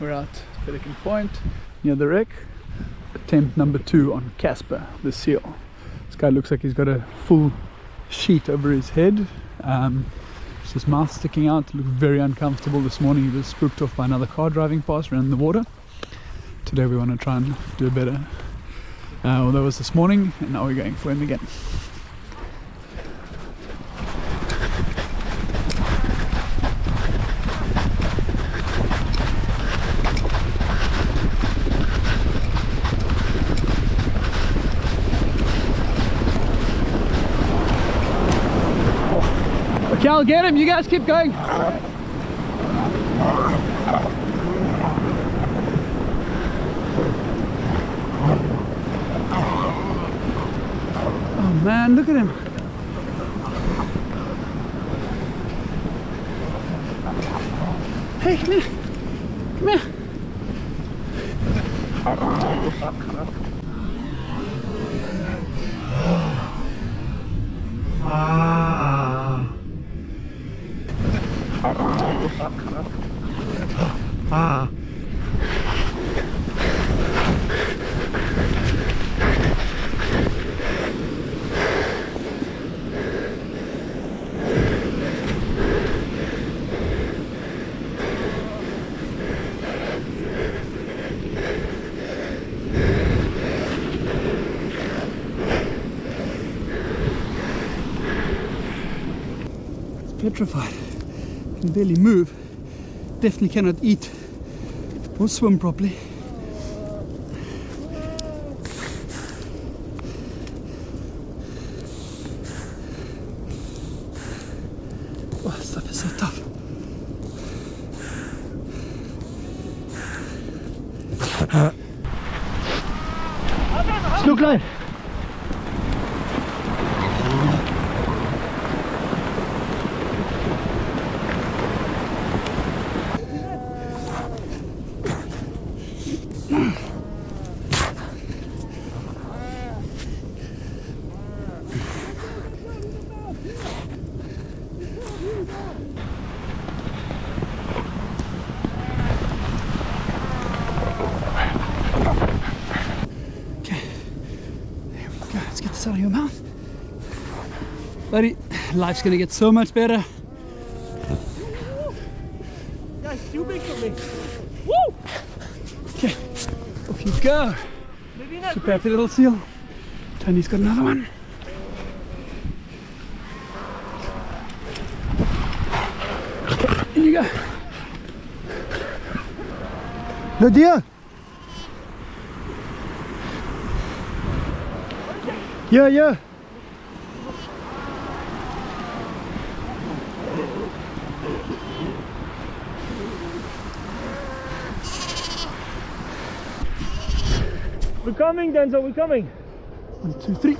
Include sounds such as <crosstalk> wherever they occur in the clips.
We're at Pelican Point near the wreck. Attempt number two on Casper, the seal. This guy looks like he's got a full sheet over his head. Um, his mouth sticking out. Looked very uncomfortable this morning. He was spooked off by another car driving past around the water. Today we want to try and do better. Uh, well, that was this morning, and now we're going for him again. I'll get him. You guys keep going. Oh man, look at him. Hey, come here. Come here. Ah. It's petrified. Can barely move. Definitely cannot eat or swim properly. Oh, stuff is so tough. Snoeklein! Okay. There we go. Let's get this out of your mouth. Buddy, life's gonna get so much better. That's too big for me. Okay, off you go. Maybe not. Super little seal. Tony's got another one. In you go. Nadia! Yeah, yeah. We're coming, Denzel. We're coming. One, two, three.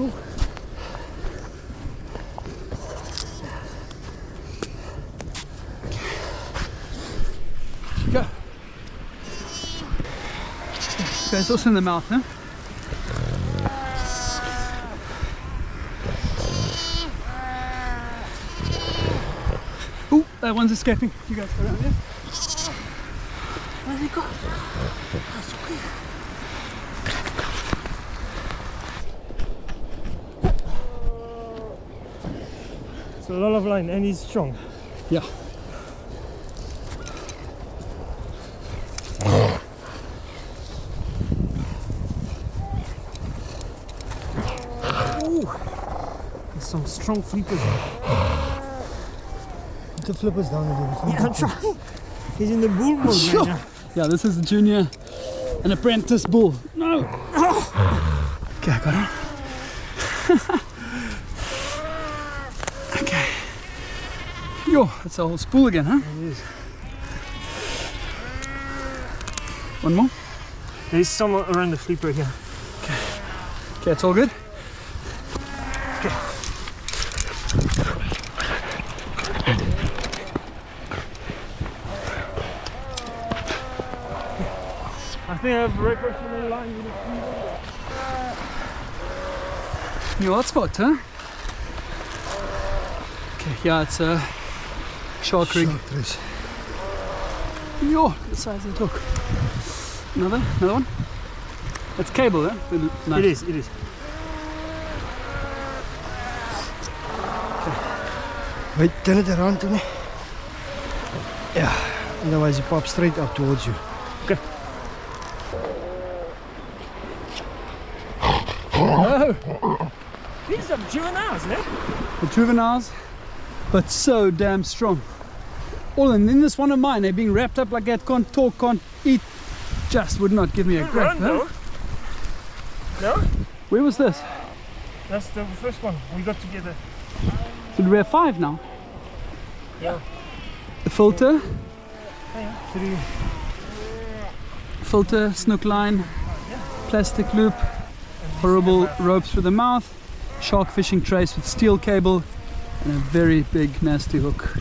Ooh. Go. Guys, also in the mouth, huh? Ooh, that one's escaping. You guys go around here. Where'd he go? It's a lot of line and he's strong. Yeah. There's some strong flippers. The flippers down again. Yeah, I'm trying. He's in the bull mode Sure. right now. Yeah, this is a junior, an apprentice bull. No. Okay, I got him. <laughs> okay. Yo, that's a whole spool again, huh? It is. One more. There's some around the flipper here. Okay. Okay, it's all good. Think I have record from the line with the flipper. New hotspot, huh? Okay, yeah, it's uh, Shark rig. Shark trace. Yo, the size of the hook. Another, another one. It's cable, eh? Nice. It is, it is. Wait, turn it around to me. Yeah, otherwise he pops straight up towards you. These are juveniles, eh? the juveniles, but so damn strong. All in, in this one of mine, they're being wrapped up like that, can't talk, can't eat. Just would not give me a run, huh? though. No? Where was this? That's the first one we got together. So we have five now? Yeah. The filter, Three. filter, snook line, plastic loop, horrible ropes for the mouth, shark fishing trace with steel cable, and a very big nasty hook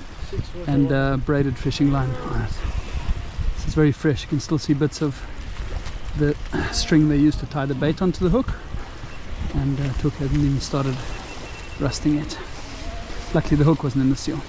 and uh, braided fishing line on it. This is very fresh. You can still see bits of the string they used to tie the bait onto the hook, and uh, hook hasn't even started rusting yet. Luckily, the hook wasn't in the seal.